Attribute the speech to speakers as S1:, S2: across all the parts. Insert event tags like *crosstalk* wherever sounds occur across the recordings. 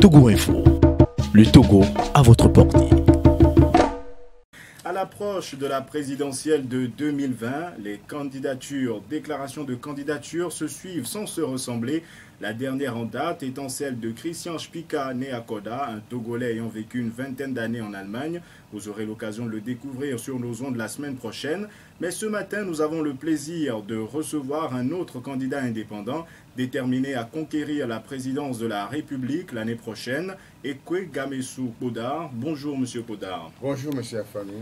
S1: Togo Info. Le Togo à votre portée.
S2: À l'approche de la présidentielle de 2020, les candidatures, déclarations de candidature se suivent sans se ressembler. La dernière en date étant celle de Christian Spika, né à Koda, un Togolais ayant vécu une vingtaine d'années en Allemagne. Vous aurez l'occasion de le découvrir sur nos ondes la semaine prochaine. Mais ce matin, nous avons le plaisir de recevoir un autre candidat indépendant déterminé à conquérir la présidence de la République l'année prochaine, Ekwe Gamesu Podar. Bonjour, Monsieur Podar.
S3: Bonjour, Monsieur Afanou.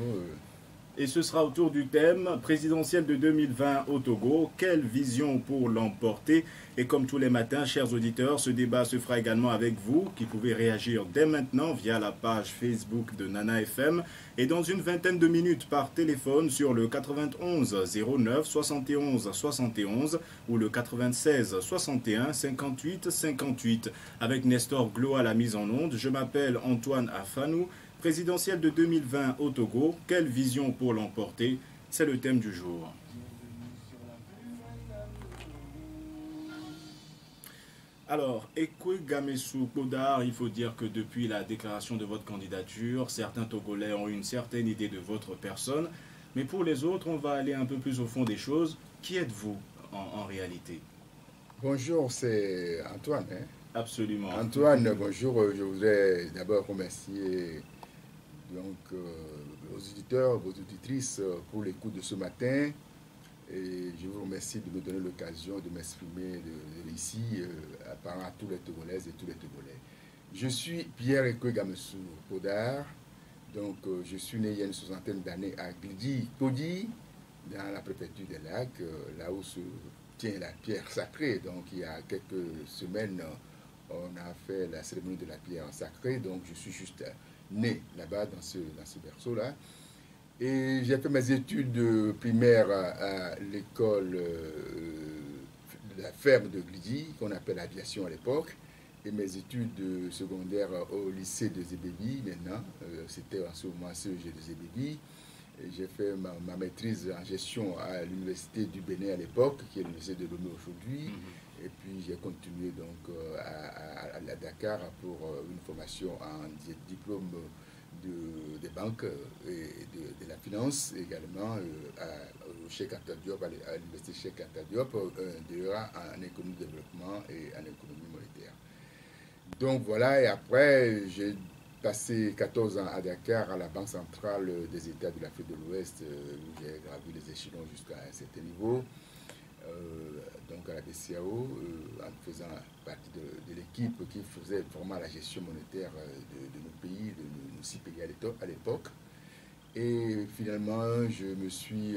S2: Et ce sera autour du thème présidentiel de 2020 au Togo. Quelle vision pour l'emporter? Et comme tous les matins, chers auditeurs, ce débat se fera également avec vous, qui pouvez réagir dès maintenant via la page Facebook de Nana FM et dans une vingtaine de minutes par téléphone sur le 91 09 71 71 ou le 96 61 58 58 avec Nestor Glo à la mise en onde. Je m'appelle Antoine Afanou présidentielle de 2020 au Togo, quelle vision pour l'emporter? C'est le thème du jour. Alors, Ekwe Kodar, il faut dire que depuis la déclaration de votre candidature, certains Togolais ont une certaine idée de votre personne, mais pour les autres, on va aller un peu plus au fond des choses. Qui êtes-vous en, réalité?
S3: Bonjour, c'est Antoine. Hein?
S2: Absolument.
S3: Antoine, bonjour. Je voudrais d'abord remercier donc, euh, aux auditeurs, aux auditrices euh, pour l'écoute de ce matin. Et je vous remercie de me donner l'occasion de m'exprimer ici euh, à tous les Togolaises et tous les Togolais. Je suis Pierre Ekwe Podar. Donc, je suis né il y a une soixantaine d'années à Glidi, Kodi, dans la préfecture des lacs, là où se tient la pierre sacrée. Donc, il y a quelques semaines, on a fait la cérémonie de la pierre sacrée. Donc, je suis juste né là-bas, dans ce, dans ce berceau-là. Et j'ai fait mes études primaires à, l'école euh, de la ferme de Glidi, qu'on appelle aviation à l'époque, et mes études secondaires au lycée de Zébébi maintenant. Euh, c'était en ce moment CEG de Zébébi. J'ai fait ma, maîtrise en gestion à l'université du Bénin à l'époque, qui est l'université de Lomé aujourd'hui. Mm-hmm. Et puis j'ai continué donc euh, à, Dakar pour euh, une formation en diplôme de, des banques et de, la finance également euh, à, Diop, à l'université Anta Diop, en économie de développement et en économie monétaire. Donc voilà, et après j'ai passé 14 ans à Dakar, à la Banque centrale des États de l'Afrique de l'Ouest, où j'ai gravi les échelons jusqu'à un certain niveau. Euh, donc à la BCAO, euh, en faisant partie de, l'équipe qui faisait vraiment la gestion monétaire euh, de, nos pays, de nos, six pays à l'époque. Et finalement, je me suis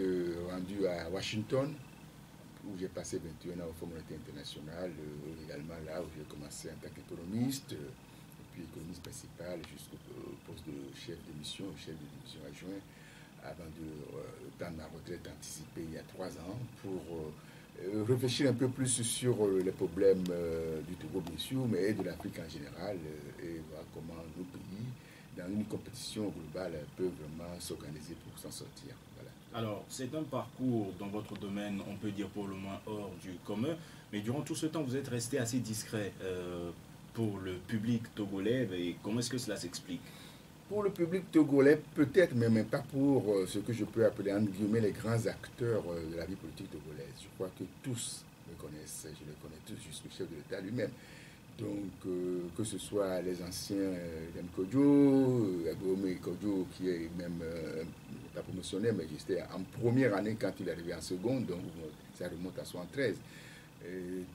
S3: rendu à Washington, où j'ai passé 21 ans au Fonds monétaire international, également là où j'ai commencé en tant qu'économiste, puis économiste principal jusqu'au poste de chef de mission, chef de division adjoint, avant de prendre ma retraite anticipée il y a trois ans pour réfléchir un peu plus sur euh, les problèmes euh, du Togo, bien sûr, mais de l'Afrique en général, et voir comment nos pays, dans une compétition globale, peuvent vraiment s'organiser pour s'en sortir.
S2: Alors, c'est un parcours dans votre domaine, on peut dire pour le moins hors du commun, mais durant tout ce temps, vous êtes resté assez discret pour le public togolais, et comment est-ce que cela s'explique?
S3: Pour le public togolais, peut-être, mais même pas pour euh, ce que je peux appeler, entre guillemets, les grands acteurs euh, de la vie politique togolaise. Je crois que tous me connaissent, je les connais tous jusqu'au chef de l'État lui-même. Donc, euh, que ce soit les anciens euh, Kodjo, Kodjo, qui est même pas promotionnaire, mais j'étais en première année quand il est arrivé en seconde, donc ça remonte à 73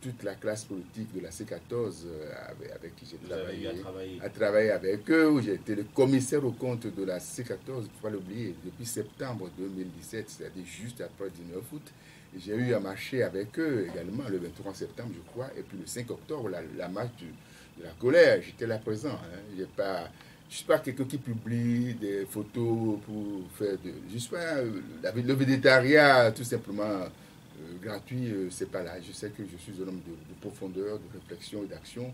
S3: toute la classe politique de la C14 euh, avec, qui j'ai travaillé, travailler avec eux, où j'ai été le commissaire au compte de la C14, il ne faut pas l'oublier, depuis septembre 2017, c'est-à-dire juste après le 19 août. J'ai eu à marcher avec eux également le 23 septembre, je crois, et puis le 5 octobre, la, marche de la colère, j'étais là présent. Hein. Pas, je ne suis pas quelqu'un qui publie des photos pour faire de... Je suis pas le végétariat, tout simplement euh, gratuit, euh, c'est pas là. Je sais que je suis un homme de, profondeur, de réflexion et d'action.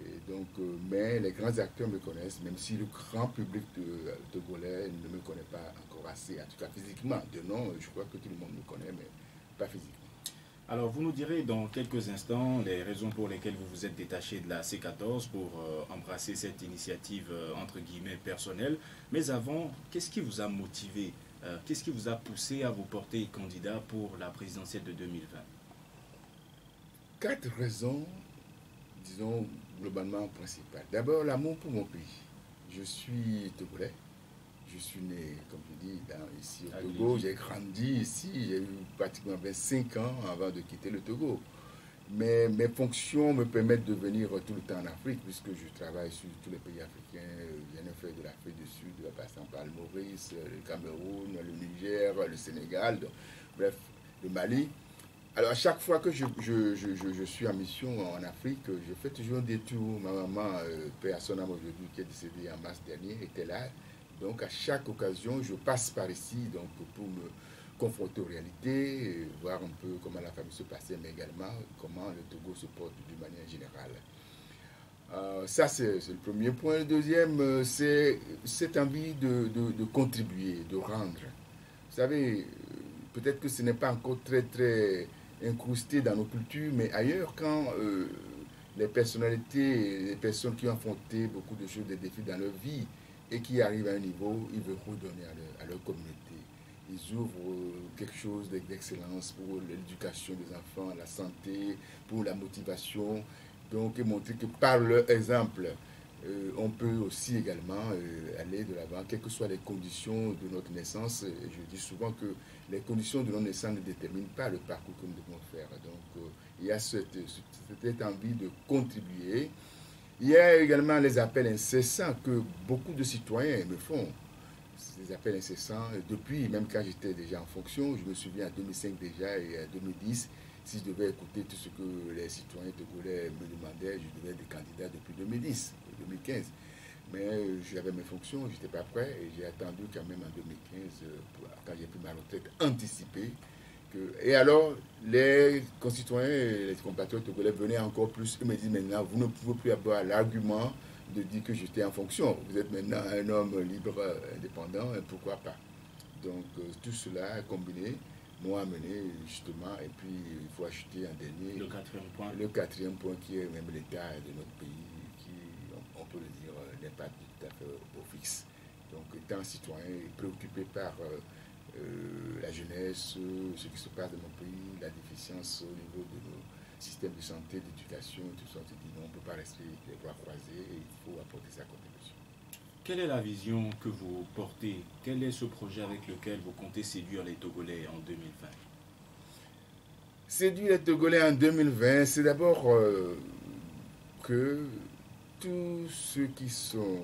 S3: Euh, mais les grands acteurs me connaissent, même si le grand public de, de ne me connaît pas encore assez, en tout cas physiquement. De nom, je crois que tout le monde me connaît, mais pas physiquement.
S2: Alors, vous nous direz dans quelques instants les raisons pour lesquelles vous vous êtes détaché de la C14 pour euh, embrasser cette initiative entre guillemets personnelle. Mais avant, qu'est-ce qui vous a motivé euh, Qu'est-ce qui vous a poussé à vous porter candidat pour la présidentielle de 2020
S3: Quatre raisons, disons globalement principales. D'abord, l'amour pour mon pays. Je suis togolais. Je suis né, comme je dis, ici au Togo. J'ai grandi ici. J'ai eu pratiquement 25 ans avant de quitter le Togo. Mais mes fonctions me permettent de venir tout le temps en Afrique, puisque je travaille sur tous les pays africains. J'en ai fait de l'Afrique du Sud, passant par le Maurice, le Cameroun, le Niger, le Sénégal, bref, le Mali. Alors, à chaque fois que je, je, suis en mission en Afrique, je fais toujours un détour. Ma maman, euh, père aujourd'hui, qui est décédée en mars dernier, était là. Donc à chaque occasion, je passe par ici donc, pour me confronter aux réalités, voir un peu comment la famille se passait, mais également comment le Togo se porte d'une manière générale. Euh, ça, c'est le premier point. Le deuxième, euh, c'est cette envie de, contribuer, de rendre. Vous savez, euh, peut-être que ce n'est pas encore très, très incrusté dans nos cultures, mais ailleurs, quand les personnalités, les personnes qui ont affronté beaucoup de choses, des défis dans leur vie, et qui arrivent à un niveau, ils veulent redonner à leur, communauté. Ils ouvrent euh, quelque chose d'excellence pour l'éducation des enfants, la santé, pour la motivation. Donc, montrer que par leur exemple, euh, on peut aussi également euh, aller de l'avant, quelles que soient les conditions de notre naissance. je dis souvent que les conditions de notre naissance ne déterminent pas le parcours que nous devons faire. Donc, il y a cette, cette envie de contribuer il y a également les appels incessants que beaucoup de citoyens me font. Ces appels incessants, depuis, même quand j'étais déjà en fonction, je me souviens en 2005 déjà et en 2010, si je devais écouter tout ce que les citoyens togolais me demandaient, je devais être candidat depuis 2010, 2015. Mais euh, j'avais mes fonctions, je n'étais pas prêt et j'ai attendu quand même en 2015, euh, quand j'ai pris ma retraite anticipée, et alors, les concitoyens et les compatriotes togolais venaient encore plus. Ils me disent maintenant, vous ne pouvez plus avoir l'argument de dire que j'étais en fonction. Vous êtes maintenant un homme libre, indépendant, et pourquoi pas? Donc, euh, tout cela combiné m'ont amené justement, et puis il faut acheter un dernier.
S2: Le quatrième point.
S3: Le quatrième point qui est même l'état de notre pays, qui, on, peut le dire, euh, n'est pas tout à fait au fixe. Donc, étant citoyen préoccupé par. Euh, euh, la jeunesse, ce qui se passe dans mon pays, la déficience au niveau de nos systèmes de santé, d'éducation, tout ça, on dit non, on ne peut pas rester les bras croisés et il faut apporter sa contribution.
S2: Quelle est la vision que vous portez? Quel est ce projet avec lequel vous comptez séduire les Togolais en 2020
S3: Séduire les Togolais en 2020, c'est d'abord euh, que tous ceux qui sont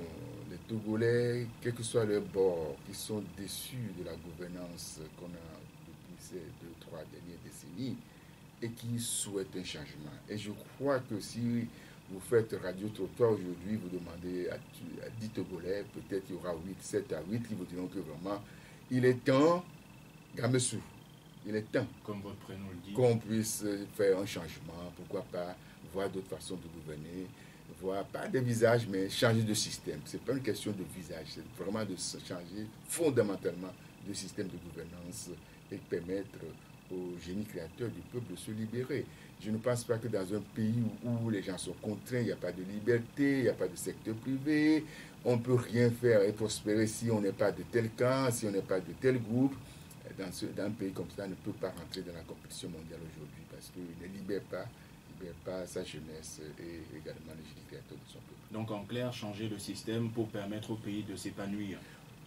S3: les Togolais, quel que soit leur bord, qui sont déçus de la gouvernance qu'on a depuis ces deux, trois dernières décennies et qui souhaitent un changement. Et je crois que si vous faites Radio Trottoir aujourd'hui, vous demandez à, 10 Togolais, peut-être il y aura 8, 7 à 8 qui vous diront que vraiment, il est temps, Gamessou, il est temps
S2: Comme votre prénom le dit.
S3: qu'on puisse faire un changement, pourquoi pas voir d'autres façons de gouverner, voir, pas de visage, mais changer de système. Ce n'est pas une question de visage, c'est vraiment de changer fondamentalement le système de gouvernance et permettre au génie créateur du peuple de se libérer. Je ne pense pas que dans un pays où, les gens sont contraints, il n'y a pas de liberté, il n'y a pas de secteur privé, on ne peut rien faire et prospérer si on n'est pas de tel camp, si on n'est pas de tel groupe. Dans, un pays comme ça, on ne peut pas rentrer dans la compétition mondiale aujourd'hui parce qu'il ne libère pas pas sa jeunesse et également les de son peuple.
S2: Donc en clair, changer le système pour permettre au pays de s'épanouir.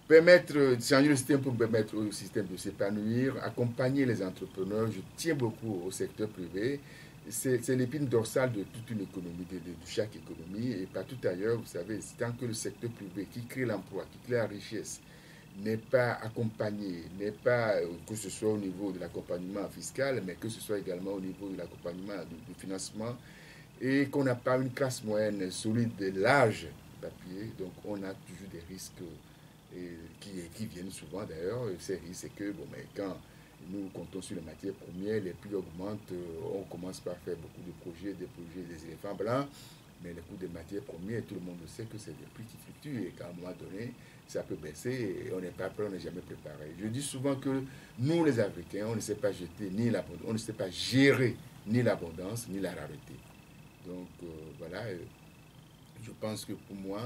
S3: Permettre, changer le système pour permettre au système de s'épanouir, accompagner les entrepreneurs. Je tiens beaucoup au secteur privé. C'est l'épine dorsale de toute une économie, de, chaque économie et pas tout ailleurs. Vous savez, tant que le secteur privé qui crée l'emploi, qui crée la richesse, n'est pas accompagné, n'est pas, euh, que ce soit au niveau de l'accompagnement fiscal, mais que ce soit également au niveau de l'accompagnement du, financement, et qu'on n'a pas une classe moyenne solide de l'âge papier, donc on a toujours des risques qui, qui, viennent souvent d'ailleurs. Ces risques, c'est que bon, mais quand nous comptons sur les matières premières, les prix augmentent, euh, on commence par faire beaucoup de projets, des projets des éléphants blancs, Mais le coût des matières premières, tout le monde sait que c'est des prix qui fluctuent et qu'à un moment donné, ça peut baisser et on n'est pas prêt, on n'est jamais préparé. Je dis souvent que nous, les Africains, on ne sait pas jeter ni l'abondance, on ne sait pas gérer ni l'abondance ni la rareté. Donc euh, voilà, euh, je pense que pour moi,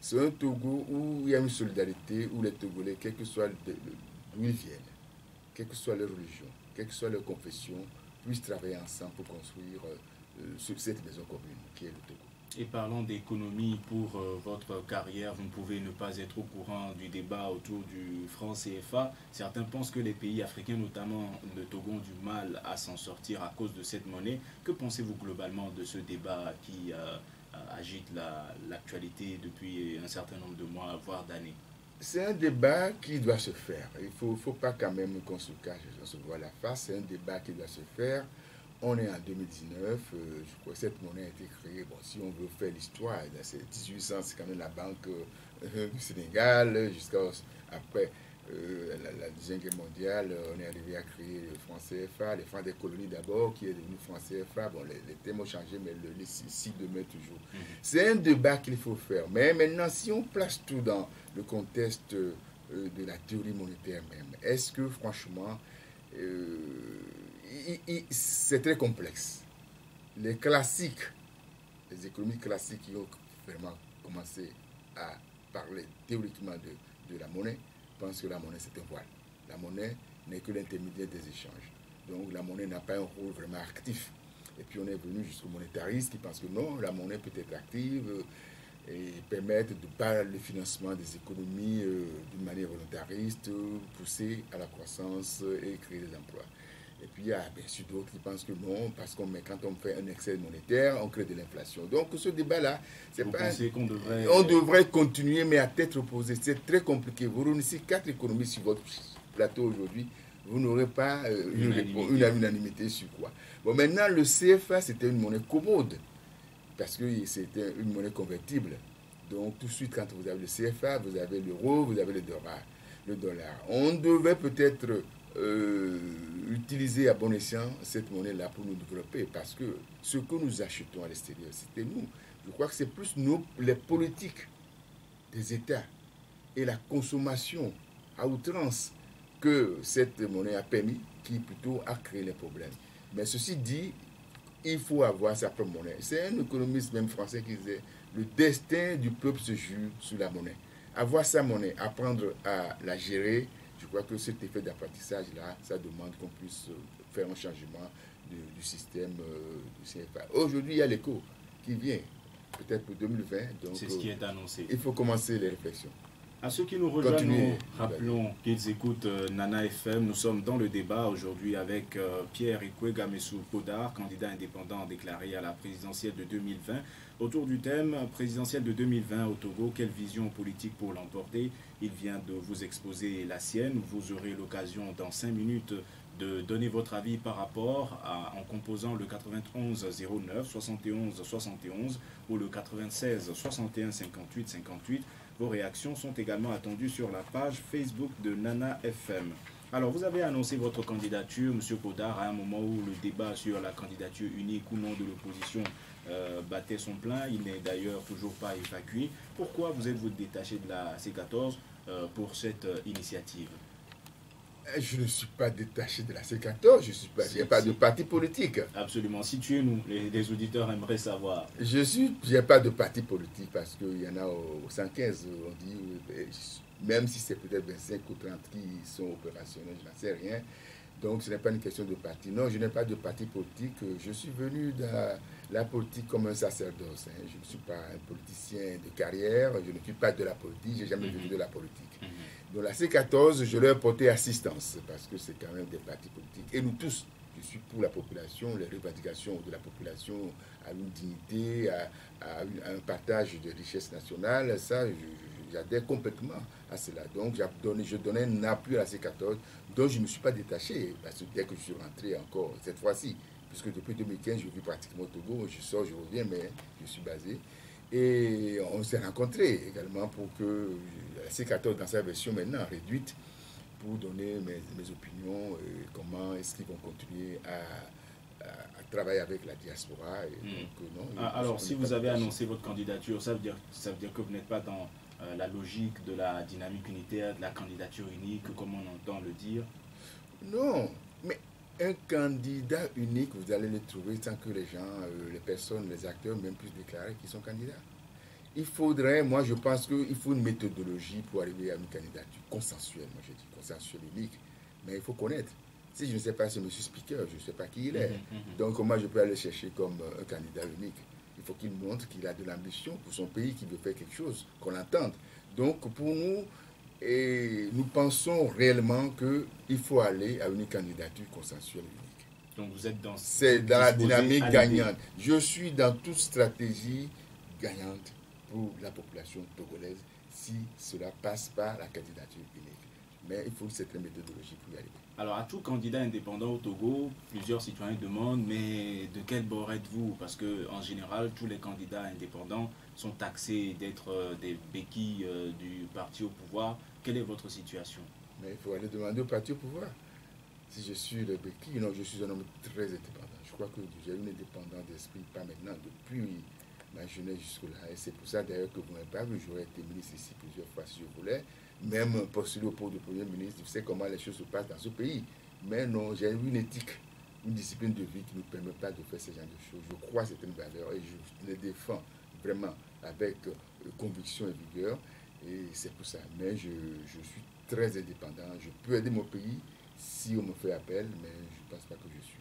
S3: c'est un Togo où il y a une solidarité, où les Togolais, quel que soit d'où ils viennent, quelle que soit leur religion, quelle que soit leur confession, puissent travailler ensemble pour construire euh, cette maison commune qui est le Togo.
S2: Et parlant d'économie pour euh, votre carrière, vous ne pouvez ne pas être au courant du débat autour du franc CFA. Certains pensent que les pays africains, notamment le Togo, ont du mal à s'en sortir à cause de cette monnaie. Que pensez-vous globalement de ce débat qui euh, agite l'actualité depuis un certain nombre de mois, voire d'années
S3: c'est un débat qui doit se faire. Il ne faut, faut, pas quand même qu'on se cache, on se voit la face. C'est un débat qui doit se faire. On est en 2019, euh, je crois que cette monnaie a été créée, bon, si on veut faire l'histoire, c'est 1800, c'est quand même la Banque euh, *laughs* du Sénégal, jusqu'à après euh, la, Deuxième Guerre mondiale, on est arrivé à créer le franc CFA, les francs des colonies d'abord, qui est devenu franc CFA. Bon, les, thèmes ont changé, mais le, les six demeurent toujours. Mhm. C'est un débat qu'il faut faire. Mais maintenant, si on place tout dans le contexte de la théorie monétaire même, est-ce que franchement, c'est très complexe. Les classiques, les économies classiques qui ont vraiment commencé à parler théoriquement de, de la monnaie, pensent que la monnaie c'est un voile. La monnaie n'est que l'intermédiaire des échanges. Donc la monnaie n'a pas un rôle vraiment actif. Et puis on est venu jusqu'au monétariste qui pense que non, la monnaie peut être active euh, et permettre de par le financement des économies euh, d'une manière volontariste, pousser à la croissance et créer des emplois. Et puis il y a bien sûr d'autres qui pensent que non, parce que quand on fait un excès monétaire, on crée de l'inflation. Donc ce débat-là, c'est pas.
S2: qu'on devrait.
S3: On devrait continuer, mais à tête opposée. C'est très compliqué. Vous réunissez quatre économies sur votre plateau aujourd'hui, vous n'aurez pas euh, une, unanimité. sur quoi. Bon, maintenant, le CFA, c'était une monnaie commode, parce que c'était une monnaie convertible. Donc tout de suite, quand vous avez le CFA, vous avez l'euro, vous avez le dollar. Le dollar. On devait peut-être euh, utiliser à bon escient cette monnaie-là pour nous développer. Parce que ce que nous achetons à l'extérieur, c'était nous. Je crois que c'est plus nous, les politiques des États et la consommation à outrance que cette monnaie a permis qui plutôt a créé les problèmes. Mais ceci dit, il faut avoir sa propre monnaie. C'est un économiste même français qui disait le destin du peuple se joue sous la monnaie. Avoir sa monnaie, apprendre à la gérer, je crois que cet effet d'apprentissage-là, ça demande qu'on puisse euh, faire un changement du système euh, du CFA. Aujourd'hui, il y a l'écho qui vient, peut-être pour 2020.
S2: C'est ce qui est annoncé.
S3: Il faut commencer les réflexions.
S2: À ceux qui nous rejoignent, rappelons qu'ils écoutent euh, Nana FM. Nous sommes dans le débat aujourd'hui avec Pierre Ikwe Gamessou Podar, candidat indépendant déclaré à la présidentielle de 2020. Autour du thème présidentiel de 2020 au Togo, quelle vision politique pour l'emporter? Il vient de vous exposer la sienne. Vous aurez l'occasion dans cinq minutes de donner votre avis par rapport à, en composant le 91 09 71 71 ou le 96 61 58 58. Vos réactions sont également attendues sur la page Facebook de Nana FM. Alors, vous avez annoncé votre candidature, M. Podar, à un moment où le débat sur la candidature unique ou non de l'opposition euh, battait son plein. Il n'est d'ailleurs toujours pas évacué. Pourquoi vous êtes-vous détaché de la C14 euh, pour cette euh, initiative?
S3: Je ne suis pas détaché de la C14, je suis pas, il n'y a pas de parti politique.
S2: Absolument, situez-nous, les, auditeurs aimeraient savoir.
S3: Je suis, il n'y a pas de parti politique parce qu'il y en a au, 115, on dit, même si c'est peut-être 25 ou 30 qui sont opérationnels, je n'en sais rien. Donc ce n'est pas une question de parti. Non, je n'ai pas de parti politique. Je suis venu dans la politique comme un sacerdoce. Hein. Je ne suis pas un politicien de carrière. Je ne suis pas de la politique. Je n'ai jamais venu mhm. de la politique. Mhm. Dans la C14, je leur ai porté assistance parce que c'est quand même des partis politiques. Et nous tous, je suis pour la population, les revendications de la population à une dignité, à, un partage de richesses nationales. Ça, j'adhère complètement à cela. Donc, donné, je donnais un appui à la C14 dont je ne me suis pas détaché parce que dès que je suis rentré encore, cette fois-ci, puisque depuis 2015, je vis pratiquement au Togo, je sors, je reviens, mais je suis basé. Et on s'est rencontrés également pour que la C14, dans sa version maintenant réduite, pour donner mes, mes opinions, et comment est-ce qu'ils vont continuer à, travailler avec la diaspora. Et
S2: Hmm.
S3: donc, euh, non,
S2: Ah, Alors, si vous avez annoncé votre candidature, ça veut dire, ça veut dire que vous n'êtes pas dans euh, la logique de la dynamique unitaire, de la candidature unique, comme on entend le dire?
S3: Non, mais un candidat unique, vous allez le trouver sans que les gens, euh, les personnes, les acteurs même puissent déclarer qu'ils sont candidats. Il faudrait, moi je pense qu'il faut une méthodologie pour arriver à une candidature consensuelle, moi je dis consensuelle unique, mais il faut connaître. Si je ne sais pas, c'est M. Speaker, je ne sais pas qui il est.
S2: Mhm, mhm.
S3: Donc comment je peux aller chercher comme euh, un candidat unique Il faut qu'il montre qu'il a de l'ambition pour son pays, qu'il veut faire quelque chose, qu'on l'entende. Donc pour nous, et nous pensons réellement qu'il faut aller à une candidature consensuelle unique.
S2: Donc, vous êtes dans,
S3: C'est dans la dynamique gagnante. Je suis dans toute stratégie gagnante pour la population togolaise si cela passe par la candidature unique. Mais il faut une certaine méthodologie pour y arriver.
S2: Alors, à tout candidat indépendant au Togo, plusieurs citoyens demandent mais de quel bord êtes-vous? Parce que en général, tous les candidats indépendants sont taxés d'être euh, des béquilles euh, du parti au pouvoir. Quelle est votre situation?
S3: Mais il faut aller demander au parti au pouvoir. Si je suis le béquille, non, je suis un homme très indépendant. Je crois que j'ai une indépendance d'esprit, pas maintenant, depuis ma jeunesse jusque-là. Et c'est pour ça d'ailleurs que vous n'avez pas vu, j'aurais été ministre ici plusieurs fois si je voulais. Même postuler au poste de Premier ministre, je sais comment les choses se passent dans ce pays. Mais non, j'ai une éthique, une discipline de vie qui ne nous permet pas de faire ce genre de choses. Je crois à certaines valeurs et je les défends vraiment avec euh, conviction et vigueur. Et c'est pour ça. Mais je, je suis très indépendant. Je peux aider mon pays si on me fait appel, mais je ne pense pas que je suis,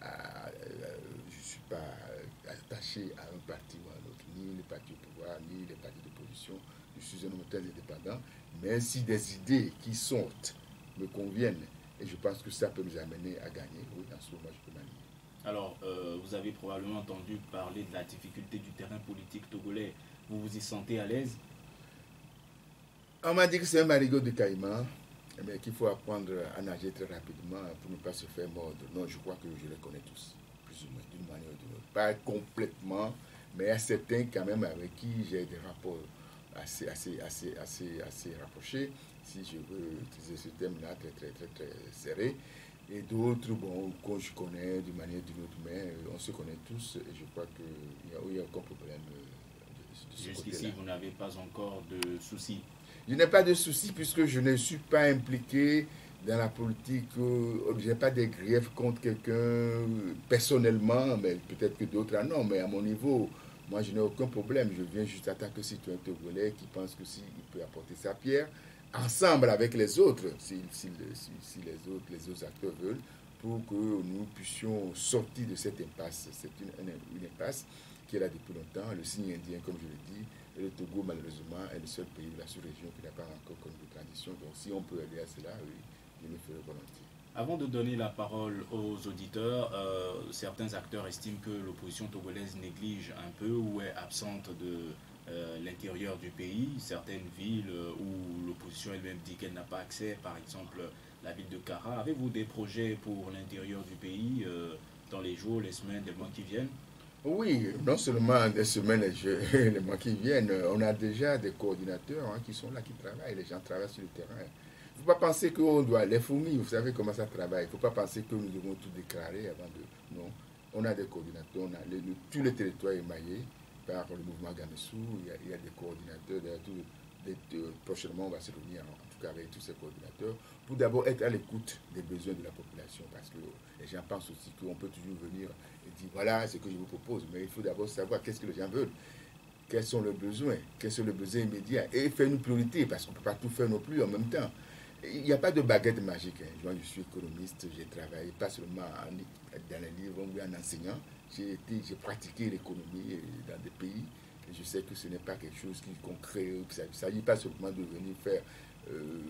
S3: à- euh, je suis pas attaché à un parti ou à un autre, ni le parti au pouvoir, ni les partis d'opposition. Je suis un homme très indépendant. Mais si des idées qui sortent me conviennent, et je pense que ça peut nous amener à gagner, oui, en ce moment, je peux m'aligner.
S2: Alors, euh, vous avez probablement entendu parler de la difficulté du terrain politique togolais. Vous vous y sentez à l'aise?
S3: On m'a dit que c'est un marigot de caïman, mais qu'il faut apprendre à nager très rapidement pour ne pas se faire mordre. Non, je crois que je les connais tous, plus ou moins, d'une manière ou d'une autre. Pas complètement, mais à certains quand même avec qui j'ai des rapports assez, assez, assez, assez, assez rapprochés, si je veux utiliser ce terme-là, très, très, très, très serré. Et d'autres, bon, que je connais d'une manière ou d'une autre, mais on se connaît tous et je crois qu'il n'y a, il y a aucun problème de, de ce
S2: Jusqu'ici, vous n'avez pas encore de soucis.
S3: Je n'ai pas de souci puisque je ne suis pas impliqué dans la politique. euh, Je n'ai pas de griefs contre quelqu'un personnellement, mais peut-être que d'autres en ont. Mais à mon niveau, moi, je n'ai aucun problème. Je viens juste en tant que citoyen togolais qui pense que s'il peut apporter sa pierre, ensemble avec les autres, si, le- les, autres, les autres acteurs veulent, pour que nous puissions sortir de cette impasse. C'est une, impasse qui est là depuis longtemps. Le signe indien, comme je dit, et le Togo, malheureusement, est le seul pays de la sous-région qui n'a pas encore connu de transition. Donc, si on peut aider à cela, oui, je le ferai volontiers.
S2: Avant de donner la parole aux auditeurs, euh, certains acteurs estiment que l'opposition togolaise néglige un peu ou est absente de euh, l'intérieur du pays. Certaines villes euh, où l'opposition elle-même dit qu'elle n'a pas accès, par exemple la ville de Kara. Avez-vous des projets pour l'intérieur du pays euh, dans les jours, les semaines, les mois qui viennent?
S3: Oui, non seulement des semaines et *laughs* les mois qui viennent, on a déjà des coordinateurs hein, qui sont là, qui travaillent. Les gens travaillent sur le terrain. Il ne faut pas penser qu'on doit. Les fourmis, vous savez comment ça travaille. Il ne faut pas penser que nous devons tout déclarer avant de. Non. On a des coordinateurs, on a le, tout le territoire par le mouvement Gamessou. Il y a, des coordinateurs. d'ailleurs, de- prochainement, on va se réunir en, tout cas avec tous ces coordinateurs pour d'abord être à l'écoute des besoins de la population parce que les gens pensent aussi qu'on peut toujours venir et dire voilà ce que je vous propose. Mais il faut d'abord savoir qu'est-ce que les gens veulent quels sont leurs besoins, quels sont les besoins immédiats, et faire une priorité, parce qu'on ne peut pas tout faire non plus en même temps. Il n'y a pas de baguette magique. hein. Moi, je suis économiste, j'ai travaillé pas seulement en- dans les livres ou en enseignant, j'ai été- j'ai pratiqué l'économie euh, dans des pays, et je sais que ce n'est pas quelque chose qu'on crée, que ça- il ne s'agit pas seulement de venir faire euh,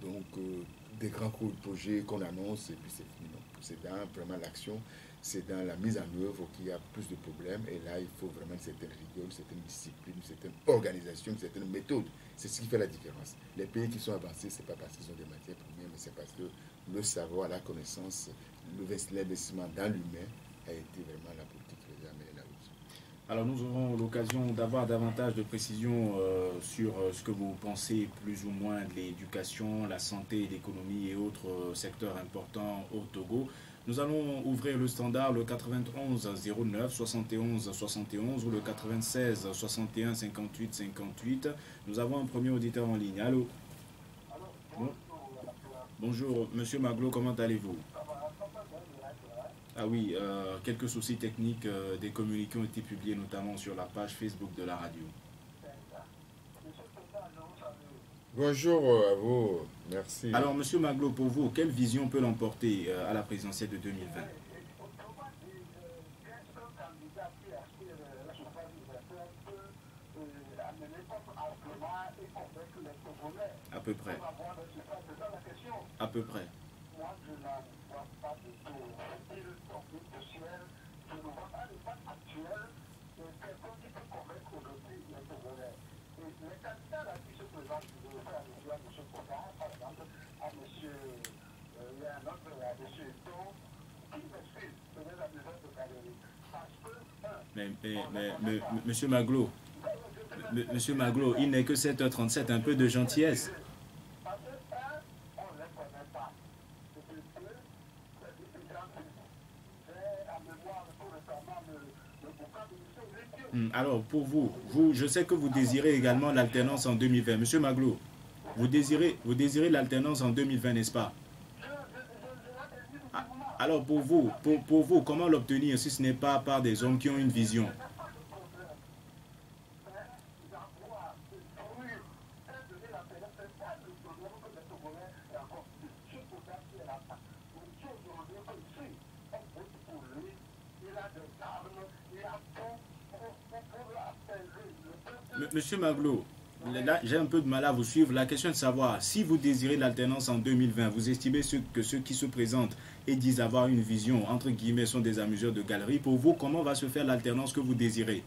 S3: donc, euh, des grands projets qu'on annonce, et puis c'est fini. C'est dans vraiment l'action c'est dans la mise en œuvre qu'il y a plus de problèmes. Et là, il faut vraiment une certaine rigueur, une certaine discipline, une certaine organisation, une certaine méthode. C'est ce qui fait la différence. Les pays qui sont avancés, ce n'est pas parce qu'ils ont des matières premières, mais c'est parce que le savoir, la connaissance, l'investissement dans l'humain a été vraiment la politique qui les a amenés là-haut.
S2: Alors nous aurons l'occasion d'avoir davantage de précisions euh, sur euh, ce que vous pensez plus ou moins de l'éducation, la santé, l'économie et autres euh, secteurs importants au Togo. Nous allons ouvrir le standard le 91 09 71 71 ou le 96 61 58 58. Nous avons un premier auditeur en ligne. Allô? Bonjour, Monsieur Maglo, comment allez-vous? Ah oui, euh, quelques soucis techniques, euh, des communiqués ont été publiés notamment sur la page Facebook de la radio.
S3: Bonjour à vous, merci.
S2: Alors, Monsieur Maglo, pour vous, quelle vision peut l'emporter euh, à la présidentielle de 2020 À peu près. À peu près. Mais, mais, mais, mais, Monsieur Maglo, Monsieur Maglo, il n'est que 7h37, un peu de gentillesse. Alors, pour vous, vous, je sais que vous désirez également l'alternance en 2020. Monsieur Maglo, vous désirez, l'alternance en 2020, n'est-ce pas? Ah, Alors, pour vous, pour vous, comment l'obtenir si ce n'est pas par des hommes qui ont une vision? Monsieur Maglo, là, j'ai un peu de mal à vous suivre. La question est de savoir si vous désirez l'alternance en 2020, vous estimez que ceux qui se présentent et disent avoir une vision, entre guillemets, sont des amuseurs de galerie. Pour vous, comment va se faire l'alternance que vous désirez?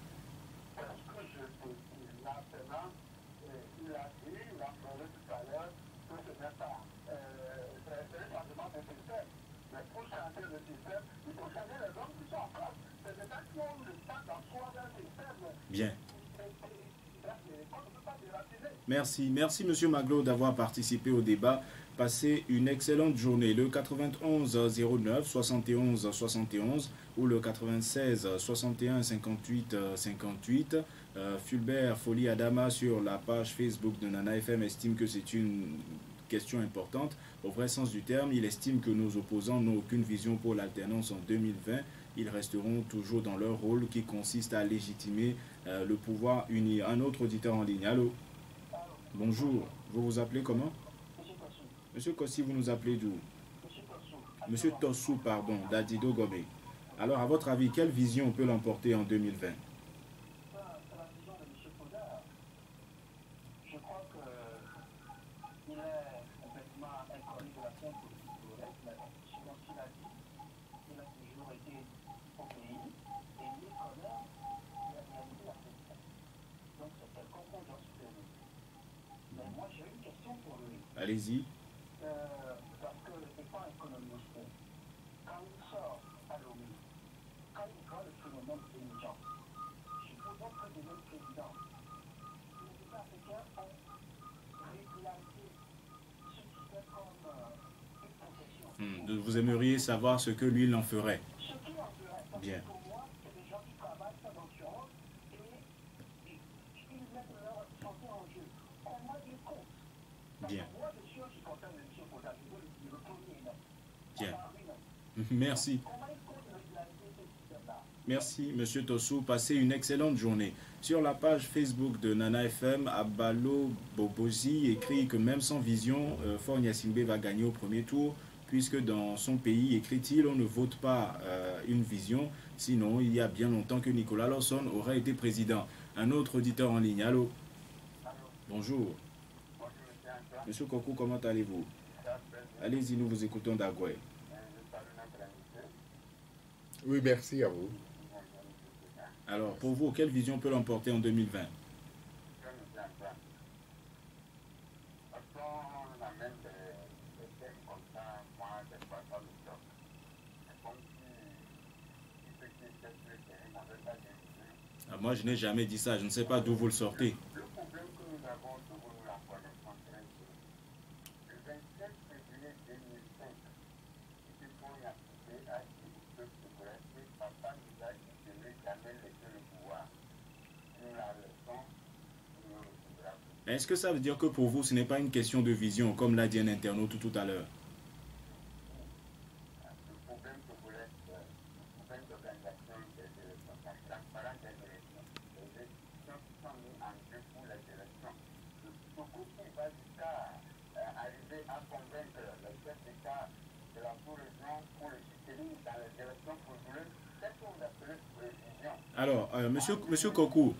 S2: Bien. Merci, merci Monsieur Maglo d'avoir participé au débat. Passez une excellente journée. Le 91 09 71 71 ou le 96 61 58 58. Euh, Fulbert Folie Adama sur la page Facebook de Nana FM estime que c'est une question importante. Au vrai sens du terme, il estime que nos opposants n'ont aucune vision pour l'alternance en 2020. Ils resteront toujours dans leur rôle qui consiste à légitimer euh, le pouvoir uni. Un autre auditeur en ligne. Allô Bonjour. Vous vous appelez comment Monsieur Kossi, vous nous appelez d'où Monsieur Tossou, pardon, d'Adido Gomé. Alors, à votre avis, quelle vision peut l'emporter en 2020
S4: Je crois qu'il est complètement inconnu de la scène politique congolaise, mais selon ce qu'il a dit, il a toujours été au pays et il connaît la réalité de la politique. Donc c'est quelqu'un qu'on doit soutenir. Mais moi j'ai une question pour lui.
S2: Allez-y.
S4: Euh, parce que étant économiste, quand il sort à l'ONU, quand il voit le phénomène des migrants, supposons que de notre président, les États africains ont régularisé ce qui fait comme euh, une
S2: Hmm, Vous aimeriez savoir ce que lui, il en ferait. Bien.
S4: que pour moi, c'est des gens qui travaillent sans endurance et ils- ils mettent leur santé en jeu. Comment ils comptent Parce
S2: Bien.
S4: que Moi, je suis un supporter de M. Koda, je veux le le premier.
S2: Bien.
S4: Non.
S2: Merci. Merci, Monsieur Tossou. Passez une excellente journée. Sur la page Facebook de Nana FM, Abalo Bobozi écrit que même sans vision, euh, Gnassingbé va gagner au premier tour, puisque dans son pays, écrit-il, on ne vote pas euh, une vision. Sinon, il y a bien longtemps que Nicolas Lawson aurait été président. Un autre auditeur en ligne. Allô? Bonjour. Monsieur Kokou, comment allez-vous? Allez-y, nous vous écoutons d'Agoué.
S3: Oui, merci à vous.
S2: Alors, pour vous, quelle vision peut l'emporter en 2020 Ah, Moi, je n'ai jamais dit ça. Je ne sais pas d'où vous le sortez. Est-ce que ça veut dire que pour vous, ce n'est pas une question de vision, comme l'a dit un internaute tout à l'heure? Alors, euh, monsieur, monsieur Kokou,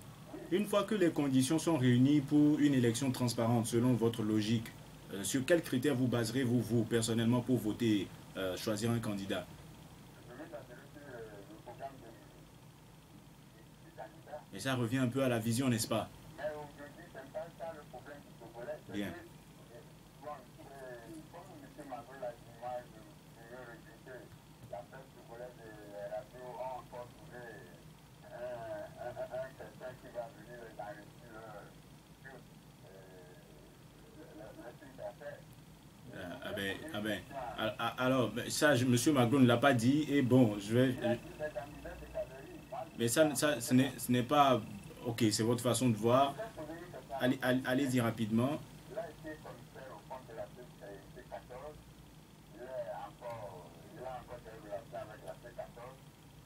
S2: une fois que les conditions sont réunies pour une élection transparente, selon votre logique, euh, sur quels critères vous baserez-vous, vous, personnellement, pour voter, euh, choisir un candidat? Et ça revient un peu à la vision, n'est-ce pas?
S4: Mais aujourd'hui, c'est pas ça le problème du Togolais. C'est
S2: Bien.
S4: que, euh, bon, euh, comme M. Magro l'a dit, moi, je je veux redire que la presse togolaise et les radios ont encore trouvé un, un, un, un quelqu'un qui va venir enrichir leur, sur, euh, le, le, le truc d'affaires.
S2: Euh, ah ben, ah ben, ah, ah, alors, ben, ça, monsieur Macron ne l'a pas dit, et bon, je vais... Mais ça, ça ce n'est pas... Ok, c'est votre façon de voir.
S4: question.
S2: Allez- Allez-y rapidement.
S4: Il a été commissaire au compte de la C14. Il, est encore, il a encore des relations avec la C14.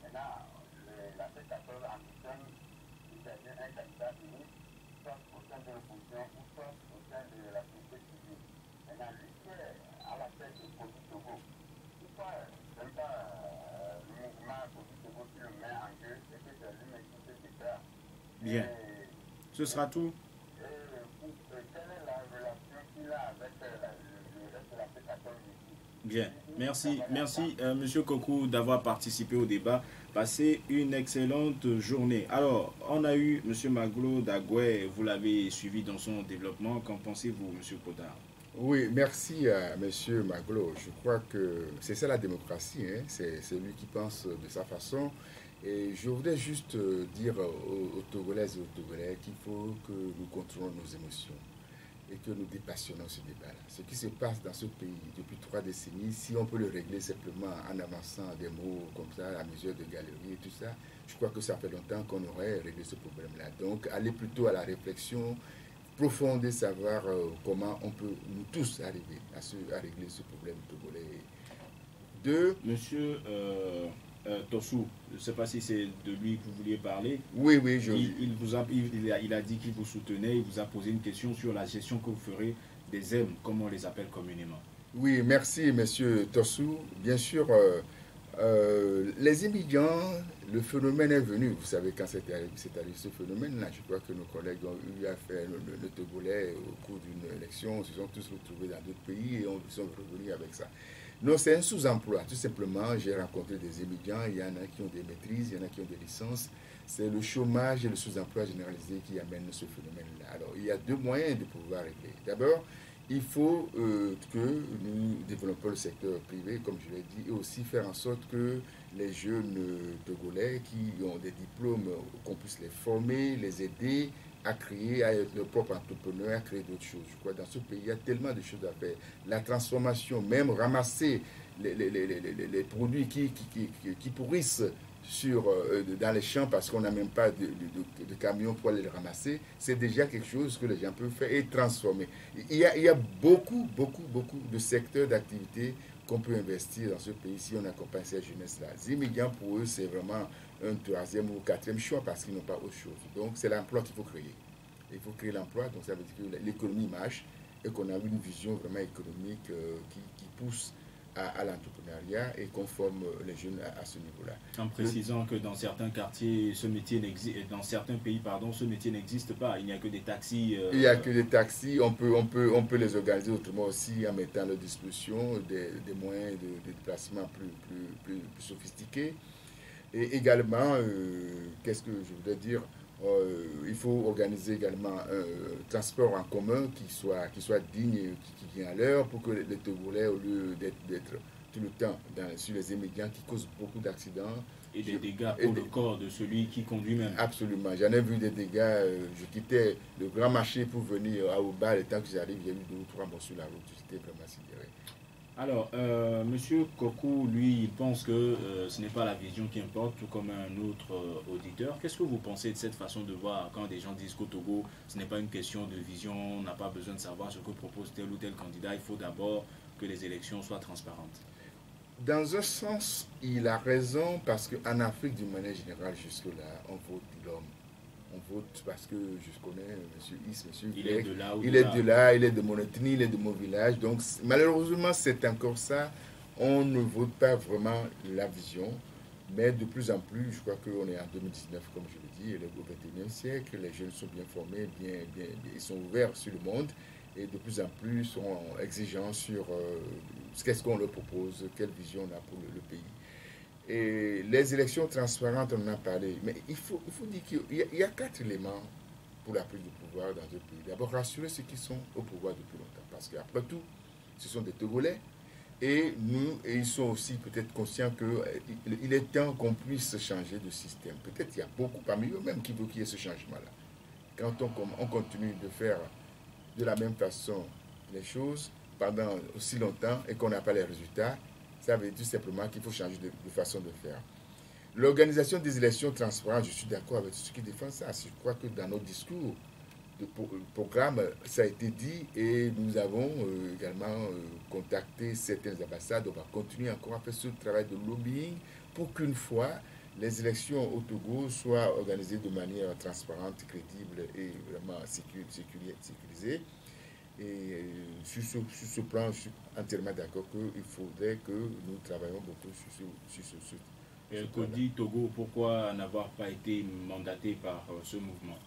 S4: Maintenant, le- la C14 ambitionne de devenir un candidat ministre, soit au sein de l'opposition ou soit au sein de la société civile. Maintenant, lui qui est à la tête du Covid Togo, pourquoi même pas euh, le mouvement Covid Togo qui le met en jeu et que c'est lui qui se déclare
S2: Bien.
S4: Et-
S2: Ce sera tout.
S4: et pour- euh, quelle est la relation qu'il a avec euh, la- le, le reste de la C14 ici
S2: Bien. Merci, merci, euh, monsieur Kokou, d'avoir participé au débat. Passez une excellente journée. Alors, on a eu monsieur Maglo Dagoué, vous l'avez suivi dans son développement. Qu'en pensez-vous, monsieur Podard?
S3: Oui, merci à M. Maglo. Je crois que c'est ça la démocratie. hein. C'est c'est lui qui pense de sa façon. Et je voudrais juste euh, dire aux, Togolaises et aux Togolais qu'il faut que nous contrôlons nos émotions et que nous dépassionnons ce débat-là. Ce qui se passe dans ce pays depuis trois décennies, si on peut le régler simplement en avançant des mots comme ça, à mesure de galerie et tout ça, je crois que ça fait longtemps qu'on aurait réglé ce problème-là. Donc, aller plutôt à la réflexion profonde et savoir euh, comment on peut nous tous arriver à, ce- à régler ce problème togolais. Deux,
S2: Monsieur euh, euh, Tossou, je ne sais pas si c'est de lui que vous vouliez parler.
S3: oui, oui, je,
S2: Il, il vous a, il, a, il a dit qu'il vous soutenait, il vous a posé une question sur la gestion que vous ferez des M, comme on les appelle communément.
S3: Oui, merci, monsieur Tossou. Bien sûr, euh, euh, les immigrants, le phénomène est venu. Vous savez, quand c'est arrivé, ce phénomène-là, je crois que nos collègues ont eu à faire le, le- le Togolais au cours d'une élection, ils se sont tous retrouvés dans d'autres pays et on, ils sont revenus avec ça. Non, c'est un sous-emploi, tout simplement. J'ai rencontré des immigrants, il y en a qui ont des maîtrises, il y en a qui ont des licences. C'est le chômage et le sous-emploi généralisé qui amènent ce phénomène-là. Alors, il y a deux moyens de pouvoir régler. D'abord, il faut euh, que nous développons le secteur privé, comme je l'ai dit, et aussi faire en sorte que les jeunes Togolais qui ont des diplômes, qu'on puisse les former, les aider à créer, à être leur propre entrepreneur, à créer d'autres choses. Je crois dans ce pays, il y a tellement de choses à faire. La transformation, même ramasser les, les- les- les- produits qui, qui, qui- qui- pourrissent sur, euh, dans les champs parce qu'on n'a même pas de, de, camion pour aller les ramasser, c'est déjà quelque chose que les gens peuvent faire et transformer. Il y a beaucoup, beaucoup, beaucoup de secteurs d'activité qu'on peut investir dans ce pays si on accompagne cette jeunesse-là. Immigrants, pour eux, c'est vraiment un troisième ou quatrième choix parce qu'ils n'ont pas autre chose. Donc, c'est l'emploi qu'il faut créer. Il faut créer l'emploi, donc ça veut dire que l'économie marche et qu'on a une vision vraiment économique euh, qui pousse à, à l'entrepreneuriat et qu'on forme euh, les jeunes à, à ce niveau-là.
S2: En précisant que dans certains quartiers, ce métier n'existe, dans certains pays, pardon, ce métier n'existe pas. Il n'y a que des taxis. euh,
S3: Il n'y a que des taxis, on peut, on, peut, on peut les organiser autrement aussi en mettant à leur disposition des, des moyens de, de déplacement plus, plus, plus, plus sophistiqués. Et également, euh, qu'est-ce que je voudrais dire? Euh, Il faut organiser également un transport en commun qui soit, qui soit digne, et qui, qui vient à l'heure pour que les Togolais, au lieu d'être tout le temps dans, sur les immigrants qui causent beaucoup d'accidents,
S2: et des dégâts pour
S3: des-
S2: le corps de celui qui conduit même.
S3: Absolument. J'en ai vu des dégâts. euh, Je quittais le grand marché pour venir à Oba. Le temps que j'arrive, j'ai eu deux ou trois morts sur la route. J'étais vraiment sidéré.
S2: Alors, euh, Monsieur Kokou, lui, il pense que euh, ce n'est pas la vision qui importe, tout comme un autre euh, auditeur. Qu'est-ce que vous pensez de cette façon de voir quand des gens disent qu'au Togo, ce n'est pas une question de vision, on n'a pas besoin de savoir ce que propose tel ou tel candidat, il faut d'abord que les élections soient transparentes?
S3: Dans un sens, il a raison parce qu'en Afrique, d'une manière générale, jusque-là, on vote l'homme. On vote parce que je connais M. Is, M.
S2: Il est de là ou
S3: Il
S2: de
S3: est
S2: là?
S3: de là, il est de mon ethnie, il est de mon village. Donc, malheureusement, c'est encore ça. On ne vote pas vraiment la vision. Mais de plus en plus, je crois qu'on est en 2019, comme je l'ai dit, et au 21e siècle, les jeunes sont bien formés, bien, ils sont ouverts sur le monde et de plus en plus sont exigeants sur euh, ce qu'est-ce qu'on leur propose, quelle vision on a pour le, le pays. Et les élections transparentes, on en a parlé, mais il faut, il faut dire qu'il y, a- il quatre éléments pour la prise de pouvoir dans un pays. D'abord, rassurer ceux qui sont au pouvoir depuis longtemps, parce qu'après tout, ce sont des Togolais, et nous, ils sont aussi peut-être conscients qu'il il est temps qu'on puisse changer de système. Peut-être qu'il y a beaucoup parmi eux-mêmes qui veulent qu'il y ait ce changement-là. Quand on continue de faire de la même façon les choses pendant aussi longtemps et qu'on n'a pas les résultats, ça veut dire simplement qu'il faut changer de, façon de faire. L'organisation des élections transparentes, je suis d'accord avec ceux qui défendent ça. Je crois que dans nos discours de pro- programme, ça a été dit et nous avons euh, également euh, contacté certaines ambassades. On va continuer encore à faire ce travail de lobbying pour qu'une fois les élections au Togo soient organisées de manière transparente, crédible et vraiment sécu- sécuri- sécurisée. Et euh, sur ce, sur ce plan, je suis entièrement d'accord qu'il faudrait que nous travaillions beaucoup sur ce, sur ce, ce-
S2: Et. Cody Togo, pourquoi n'avoir pas été mandaté par euh, ce mouvement?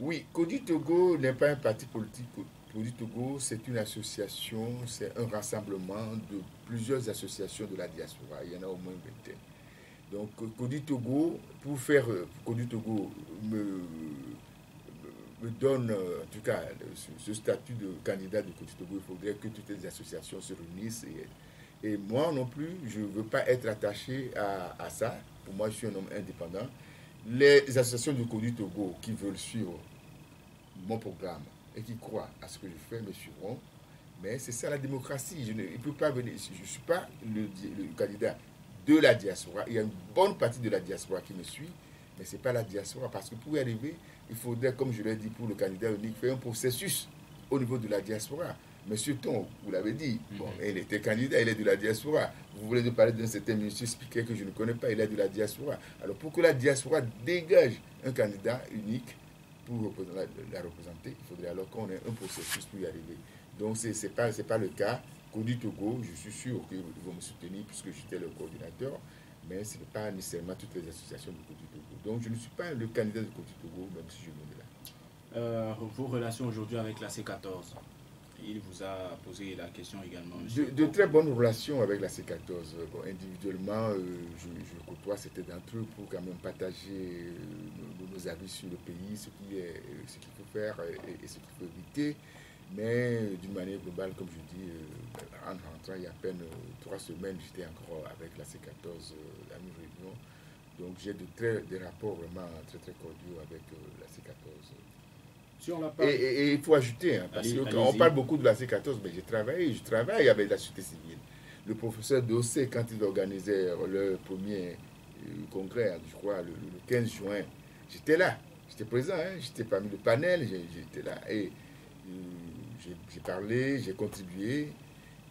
S3: Oui, Cody Togo n'est pas un parti politique. Cody Togo, c'est une association, c'est un rassemblement de plusieurs associations de la diaspora. Il y en a au moins une vingtaine. Donc, Cody Togo, pour faire Cody Togo, me, me- donne, euh, en tout cas, ce, statut de candidat de Cody Togo. Il faudrait que toutes les associations se réunissent. Et, moi non plus, je ne veux pas être attaché à, ça. Pour moi, je suis un homme indépendant. Les associations de Cody Togo qui veulent suivre mon programme et qui croient à ce que je fais me suivront. Mais c'est ça la démocratie. Je ne il peut pas venir. Je ne suis pas le, le candidat de la diaspora. Il y a une bonne partie de la diaspora qui me suit, mais ce n'est pas la diaspora. Parce que pour y arriver, il faudrait, comme je l'ai dit pour le candidat unique, faire un processus au niveau de la diaspora. Monsieur Ton, vous l'avez dit, bon,
S2: Mhm.
S3: il était candidat, il est de la diaspora. Vous voulez nous parler d'un certain monsieur Spiker que je ne connais pas, il est de la diaspora. Alors pour que la diaspora dégage un candidat unique pour la, la représenter, il faudrait alors qu'on ait un processus pour y arriver. Donc ce n'est pas, pas le cas. Cody Togo, je suis sûr qu'ils vont me soutenir puisque j'étais le coordinateur, mais ce n'est pas nécessairement toutes les associations de Cody Togo. Donc je ne suis pas le candidat de Cody Togo, même si je viens de là.
S2: Euh, Vos relations aujourd'hui avec la C14 Il vous a posé la question également.
S3: De, de très bonnes relations avec la C14. Bon, individuellement, euh, je, je côtoie certains d'entre eux pour quand même partager euh, nos, nos avis sur le pays, ce euh, qu'il faut faire et, et ce qu'il faut éviter. Mais euh, d'une manière globale, comme je dis, euh, en rentrant il y a à peine euh, trois semaines, j'étais encore avec la C14 euh, à une réunion. Donc j'ai de très, des rapports vraiment très très cordiaux avec euh, la C14.
S2: Sur la
S3: Et,
S2: page,
S3: et- et il faut ajouter, hein, parce
S2: Allez-
S3: que quand on
S2: allez-y.
S3: parle beaucoup de la C14, mais j'ai travaillé, je travaille avec la société civile. Le professeur Dossé, quand ils organisaient leur premier euh, congrès, je crois, le, le 15 juin, j'étais là, j'étais présent, hein, j'étais parmi le panel, j'étais là. Et euh, j'ai parlé, j'ai contribué,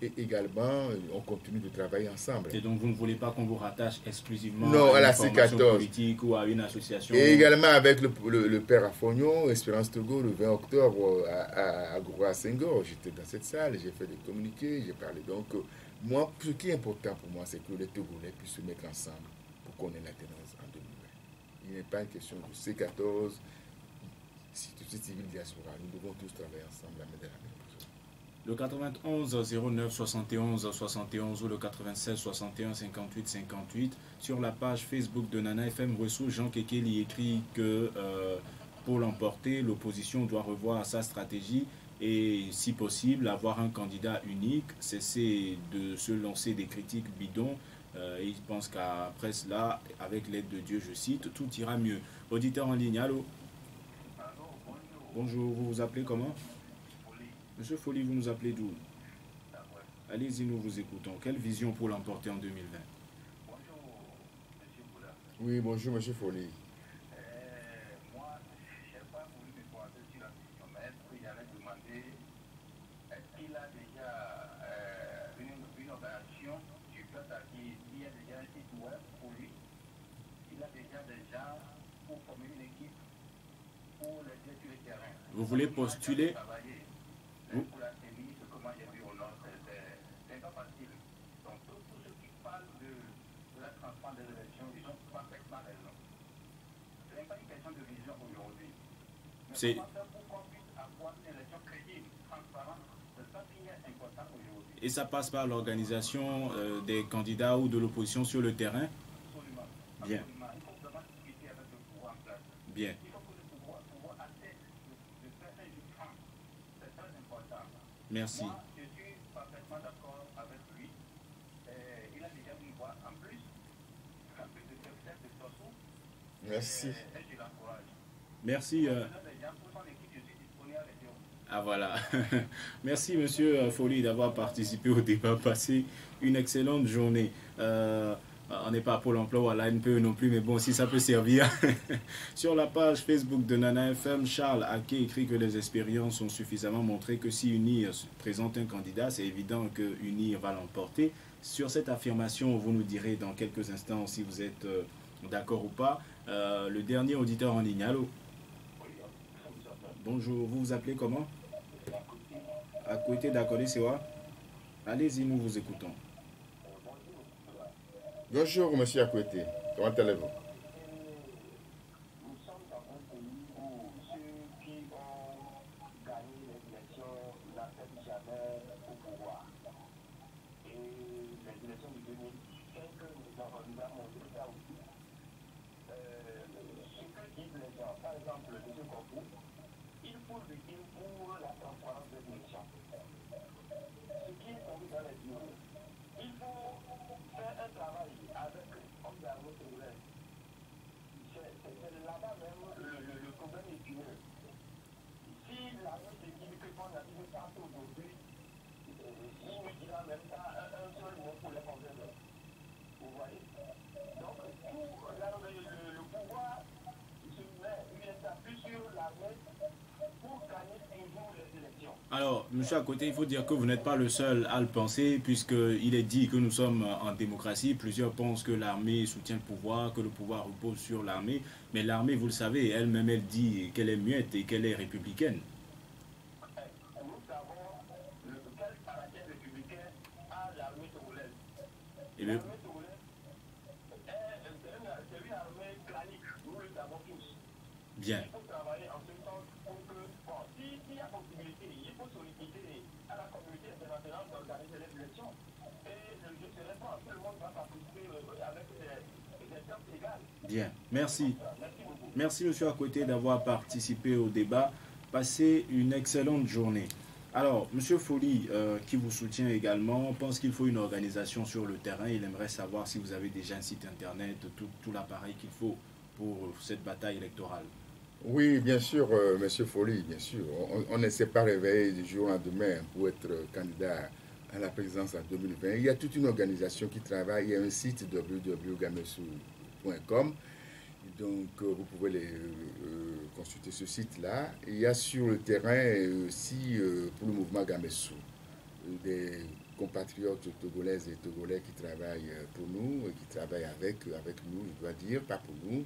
S3: et également, euh, on continue de travailler ensemble.
S2: et donc vous ne voulez pas qu'on vous rattache exclusivement
S3: Non, à la
S2: formation
S3: C14.
S2: politique ou à une association?
S3: Et également avec le, le- le père Afognon, Espérance Togo, le 20 octobre à, à, à Goura Senghor. J'étais dans cette salle, j'ai fait des communiqués, j'ai parlé. Donc, euh, moi, ce qui est important pour moi, c'est que les Togolais puissent se mettre ensemble pour qu'on ait l'alternance en 2020. Il n'est pas une question de C14, si tout est civil diaspora. Nous devons tous travailler ensemble la main dans la main.
S2: Le 91 09 71 71 ou le 96 61 58 58 sur la page Facebook de Nana FM Ressou, Jean Kekeli écrit que euh, pour l'emporter, l'opposition doit revoir sa stratégie et si possible avoir un candidat unique, cesser de se lancer des critiques bidons. Euh, il pense qu'après cela, avec l'aide de Dieu, je cite, tout ira mieux. Auditeur en ligne, allô?
S4: Bonjour,
S2: vous vous appelez comment? Monsieur Folly, vous nous appelez d'où?
S4: Ah ouais.
S2: Allez-y, nous vous écoutons. Quelle vision pour l'emporter en 2020
S4: Bonjour, M. Boula.
S3: Oui, bonjour, monsieur Folly.
S4: Euh, moi, je n'ai pas voulu me pointer sur la question, mais est-ce que j'allais demander est-ce qu'il a déjà euh, une, une opération? Sur place à qui il y a déjà un site web pour lui Il a déjà des gens pour former une équipe pour les sur le terrain.
S2: Vous voulez postuler
S4: Travailler.
S2: Vous-
S4: Mais Pour la série, ce comment j'ai vu au nord, c'est- c'est c'est pas facile. Donc, tous tous ceux qui parlent de, de la transparence des élections, ils ont parfaitement raison. Ce n'est pas une question de vision aujourd'hui. Mais
S2: C'est-
S4: comment faire pour qu'on puisse avoir une élection crédible, transparente C'est ça qui est important
S2: Et ça passe par l'organisation euh, des candidats ou de l'opposition sur le terrain. Bien. Bien. Merci.
S3: Merci.
S4: Euh.
S2: Merci. euh,
S4: Maintenant, déjà, pour son équipe, je suis disponible avec eux.
S2: Ah voilà. *laughs* Merci Monsieur euh, Folly d'avoir participé au débat, passé une excellente journée. Euh, on n'est pas à Pôle emploi ou à l'ANPE non plus, mais bon, si ça peut servir. *laughs* Sur la page Facebook de Nana FM, Charles Ake écrit que les expériences ont suffisamment montré que si UNIR présente un candidat, c'est évident que UNIR va l'emporter. Sur cette affirmation, vous nous direz dans quelques instants si vous êtes euh, d'accord ou pas. Le dernier auditeur en ligne, allô? Bonjour, vous vous appelez comment? À côté c'est quoi Allez-y, nous vous écoutons.
S3: Bonjour, monsieur Akwete. Comment allez-vous
S4: Nous sommes dans un pays où ceux qui ont gagné les élections n'accèdent jamais au pouvoir. Et les élections de 2005 nous ont nous ont montré ça aussi. Euh, ce que disent les gens, par exemple, M. Kokou, il faut le dire pour la transparence des élections. Ce qui est commis dans les bureaux, il faut faire un travail avec hommes d'armée congolais. C'est c'est là-bas même le, le, problème est épineux. Si se dit que qu'on a dit ça aujourd'hui, euh, il ne dira même pas un, seul mot pour les convaincre. Vous voyez Donc, tout l'armée, le, le pouvoir se met, il s'appuie sur l'armée pour gagner toujours les élections.
S2: Alors, monsieur à côté, il faut dire que vous n'êtes pas le seul à le penser, puisqu'il est dit que nous sommes en démocratie. Plusieurs pensent que l'armée soutient le pouvoir, que le pouvoir repose sur l'armée. Mais l'armée, vous le savez, elle-même, elle dit qu'elle est muette et qu'elle est républicaine.
S4: Nous savons le, quel caractère républicain a l'armée togolaise.
S2: Et bien,
S4: L'armée togolaise est, est une, c'est une armée clanique, nous le savons tous.
S2: bien.
S4: Il faut travailler en ce sens pour que, bon, si- s'il y a possibilité, il faut solliciter à la communauté internationale d'organiser les élections. Et je ne serai pas, tout le monde va participer euh, avec des, des chances égales.
S2: Bien. Merci.
S4: Merci
S2: monsieur Akoté, d'avoir participé au débat. Passez une excellente journée. Alors, monsieur Folly, euh, qui vous soutient également, pense qu'il faut une organisation sur le terrain. Il aimerait savoir si vous avez déjà un site internet, tout, l'appareil qu'il faut pour cette bataille électorale.
S3: Oui, bien sûr, euh, monsieur Folly, bien sûr. On, ne s'est pas réveillé du jour au lendemain pour être candidat à la présidence en 2020. Il y a toute une organisation qui travaille. Il y a un site www.gamesu.com. Donc, euh, vous pouvez les, euh, consulter ce site-là. Il y a sur le terrain euh, aussi, euh, pour le mouvement Gamesu, euh, des compatriotes togolaises et togolais qui travaillent euh, pour nous, et qui travaillent avec, avec nous, je dois dire, pas pour nous.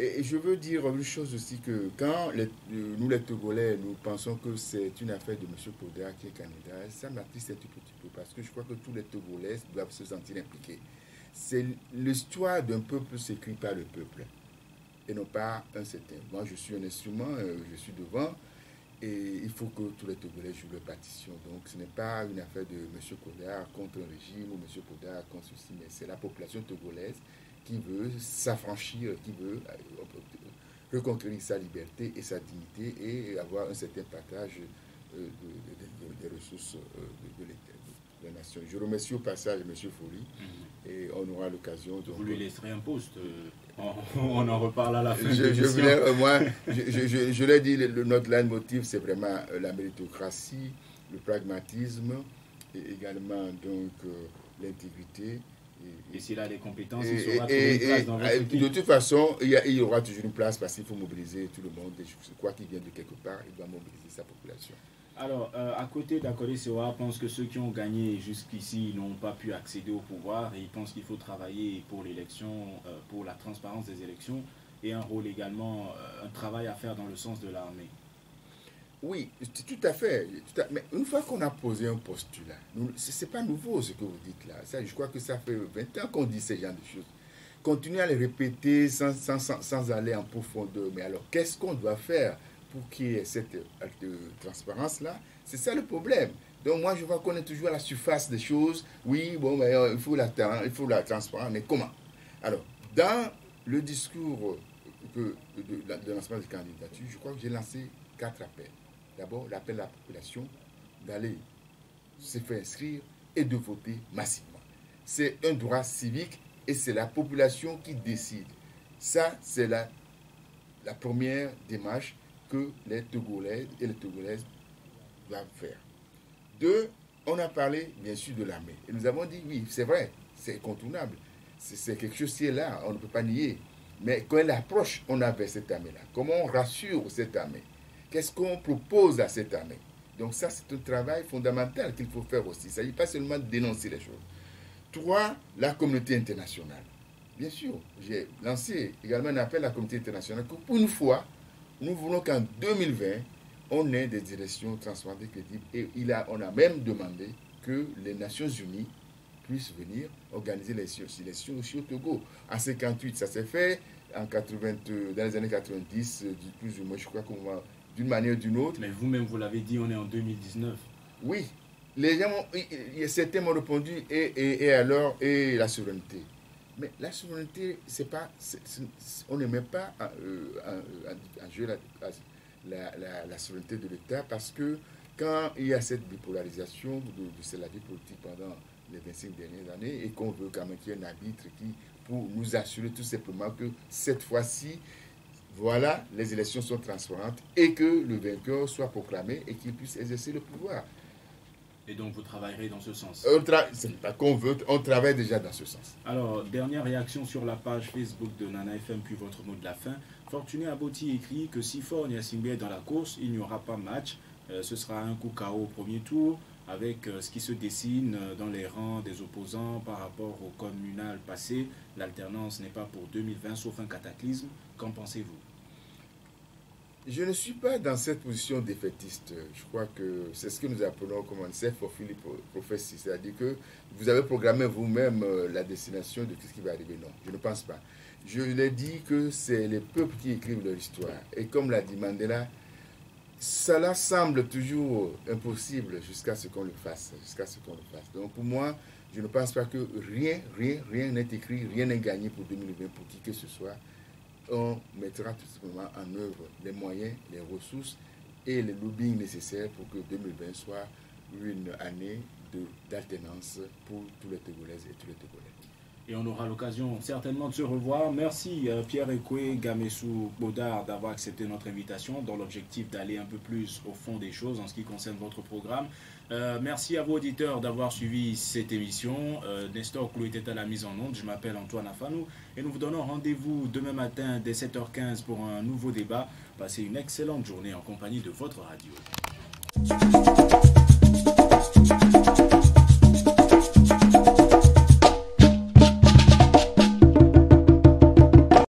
S3: Et je veux dire une chose aussi que quand euh, nous les Togolais, nous pensons que c'est une affaire de M. Poda qui est candidat, ça m'attriste un petit peu parce que je crois que tous les Togolais doivent se sentir impliqués. C'est l'histoire d'un peuple s'écrit par le peuple et non pas un certain. Moi, je suis un instrument, euh, je suis devant et il faut que tous les Togolais jouent leur partition. Donc, ce n'est pas une affaire de M. Poda contre un régime ou M. Poda contre ceci, mais c'est la population togolaise qui veut s'affranchir, qui veut euh, reconquérir sa liberté et sa dignité et avoir un certain partage euh, de- de- de- des ressources de l'État, Je remercie au passage M. Folly et on aura l'occasion de...
S2: Vous lui laisserez un poste. euh, on, *laughs* on en reparle à la fin
S3: Je,
S2: de
S3: je
S2: l'émission.
S3: voulais, euh, moi, *laughs* je, je, je- je l'ai dit, le, le- notre leitmotiv, c'est vraiment euh, la méritocratie, le pragmatisme, et également donc euh, l'intégrité.
S2: Et s'il a les compétences,
S3: Et-
S2: il saura trouver une place dans votre
S3: de toute façon, il y, a- il y aura toujours une place parce qu'il faut mobiliser tout le monde. Et je crois qu'il vient de quelque part, il doit mobiliser sa population.
S2: Alors, euh, à côté d'Akode Sewa, pense que ceux qui ont gagné jusqu'ici n'ont pas pu accéder au pouvoir et ils pensent qu'il faut travailler pour l'élection, euh, pour la transparence des élections et un rôle également, euh, un travail à faire dans le sens de l'armée.
S3: Oui, tout à fait. mais une fois qu'on a posé un postulat, ce n'est pas nouveau ce que vous dites là. Ça, je crois que ça fait 20 ans qu'on dit ce genre de choses. Continuer à les répéter sans, sans, sans, sans aller en profondeur. Mais alors, qu'est-ce qu'on doit faire pour qu'il y ait cette euh, transparence-là C'est ça le problème. Donc moi, je vois qu'on est toujours à la surface des choses. Oui, bon, euh, il, faut la, il faut la transparence, mais comment? Alors, dans le discours que, de, la- de lancement des candidatures, je crois que j'ai lancé quatre appels. D'abord, l'appel à la population d'aller se faire inscrire et de voter massivement. C'est un droit civique et c'est la population qui décide. Ça, c'est la, la première démarche que les Togolais et les Togolaises doivent faire. Deux, on a parlé bien sûr de l'armée. Et nous avons dit, oui, c'est vrai, c'est incontournable. C'est quelque chose qui est là, on ne peut pas nier. Mais quelle approche on a vers cette armée-là Comment on rassure cette armée? Qu'est-ce qu'on propose à cette armée? Donc ça, c'est un travail fondamental qu'il faut faire aussi. Il ne s'agit pas seulement de dénoncer les choses. Trois, la communauté internationale. Bien sûr, j'ai lancé également un appel à la communauté internationale pour une fois, nous voulons qu'en 2020, on ait des élections transparentes et crédibles. Et il a, on a même demandé que les Nations Unies puissent venir organiser les élections aussi au Togo. En 58, ça s'est fait. En 80, euh, dans les années 90, euh, du- plus ou moins, je crois qu'on va d'une manière ou d'une autre.
S2: Mais vous-même, vous l'avez dit, on est en 2019.
S3: Oui, les gens, certains m'ont répondu, et, et, et alors, et la souveraineté. Mais la souveraineté, c'est pas, on ne met pas en, euh, jeu la, la- souveraineté de l'État parce que quand il y a cette bipolarisation de, de c'est la vie politique pendant les 25 dernières années et qu'on veut quand même qu'il y ait un arbitre qui, pour nous assurer tout simplement que cette fois-ci, voilà, les élections sont transparentes et que le vainqueur soit proclamé et qu'il puisse exercer le pouvoir.
S2: Et donc, vous travaillerez dans ce sens.
S3: Pas qu'on veut, on travaille déjà dans ce sens.
S2: Alors, dernière réaction sur la page Facebook de Nana FM, puis votre mot de la fin. Fortuné Aboti écrit que si Fort Niasimbe est dans la course, il n'y aura pas match. Euh, ce sera un coup KO au premier tour, avec euh, ce qui se dessine euh, dans les rangs des opposants par rapport au communal passé. L'alternance n'est pas pour 2020, sauf un cataclysme. Qu'en pensez-vous?
S3: Je ne suis pas dans cette position défaitiste. Je crois que c'est ce que nous appelons comme un self-fulfilling prophecy. C'est-à-dire que vous avez programmé vous-même euh, la destination de ce qui va arriver. Non, je ne pense pas. Je l'ai dit que c'est les peuples qui écrivent leur histoire. Et comme l'a dit Mandela, cela semble toujours impossible jusqu'à ce qu'on le fasse. Jusqu'à ce qu'on le fasse. Donc pour moi, je ne pense pas que rien, rien, rien n'est écrit, rien n'est gagné pour 2020 pour qui que ce soit on mettra tout simplement en œuvre les moyens, les ressources et les lobbying nécessaires pour que 2020 soit une année d'alternance pour tous les Togolaises et tous les Togolais.
S2: Et on aura l'occasion certainement de se revoir. Merci euh, Pierre Ekwe, Gamessou Baudard d'avoir accepté notre invitation dans l'objectif d'aller un peu plus au fond des choses en ce qui concerne votre programme. Euh, merci à vos auditeurs d'avoir suivi cette émission. Euh, Nestor Clou était à la mise en onde. Je m'appelle Antoine Afanou et nous vous donnons rendez-vous demain matin dès 7h15 pour un nouveau débat. Passez une excellente journée en compagnie de votre radio.